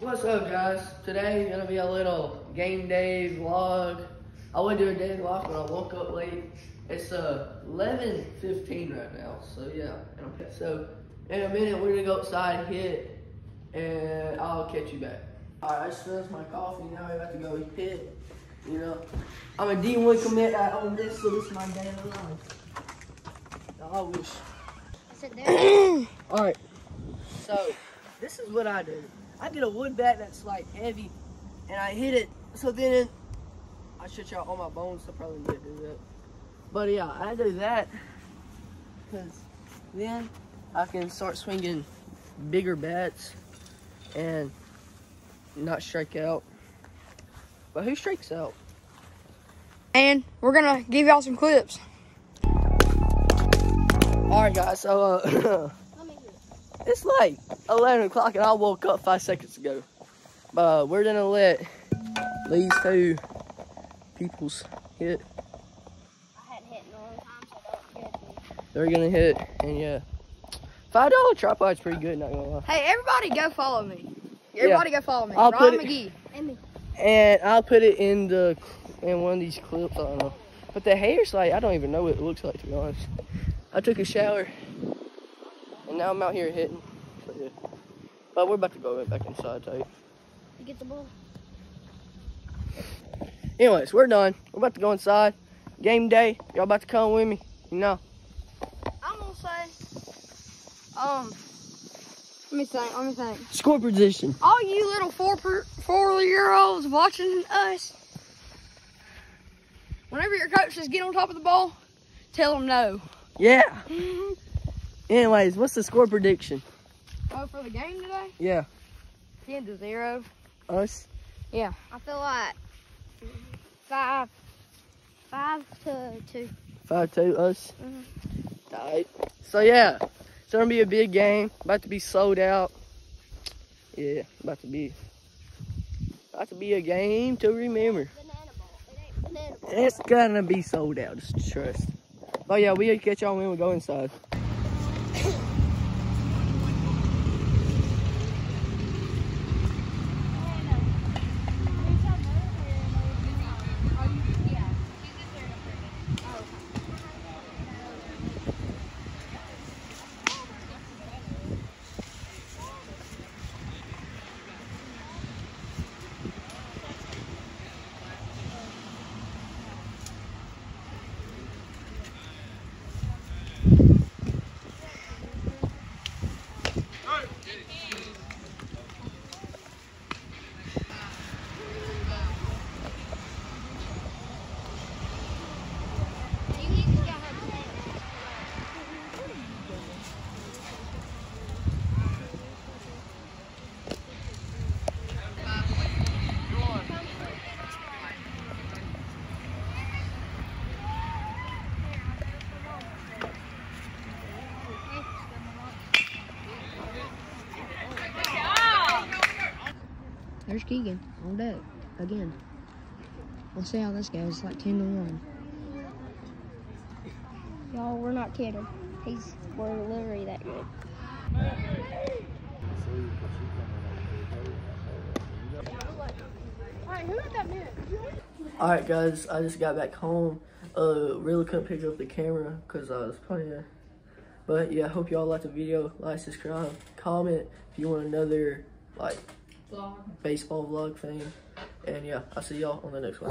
What's up, guys? Today gonna be a little game day vlog. I would do a day vlog, but I woke up late. It's uh 11:15 right now, so yeah. So in a minute we're gonna go outside, and hit, and I'll catch you back. All right, I just finished my coffee. Now we're about to go hit. You know, I'm a D1 commit. I own this, so this is my day of life. I wish. All right. So this is what I do. I get a wood bat that's like heavy, and I hit it. So then I shut y'all all my bones. So probably need to do that. But yeah, I do that because then I can start swinging bigger bats and not strike out. But who strikes out? And we're gonna give y'all some clips. All right, guys. So uh, it's like 11 o'clock, and I woke up five seconds ago. But uh, we're gonna let these two peoples hit. I hadn't hit in a long time, so that was good. They're gonna hit, and yeah, five dollar tripod's pretty good. Not gonna lie. Hey, everybody go follow me. Everybody go follow me. I'll Ron put it-. And I'll put it in the in one of these clips. I don't know, but the hair's like I don't even know what it looks like to be honest. I took a shower, and now I'm out here hitting. So, yeah. But we're about to go right back inside, tight. You get the ball. Anyways, we're done. We're about to go inside. Game day. Y'all about to come with me? You know. I'm gonna say, um, let me think. Let me think. Score position. All you little four per, four year olds watching us, whenever your coach says get on top of the ball, tell them no. Yeah. Anyways, what's the score prediction? Oh, for the game today, Yeah. ten to zero. Us. Yeah. I feel like five, five to two. Five two. Us. Mhm. Tight. So yeah, it's gonna be a big game. About to be sold out. Yeah. About to be. About to be a game to remember. It ain't banana ball. It's gonna be sold out. Just trust. Oh yeah, we'll catch y'all when we go inside. There's Kegen on deck again. We'll see how this goes. It's like ten to one. Y'all, we're not kidding. He's we're literally that good. All right, guys. I just got back home. Uh, really couldn't pick up the camera because I was playing. But yeah, I hope y'all liked the video. Like, subscribe, comment if you want another like baseball vlog thing. And yeah, I'll see y'all on the next one.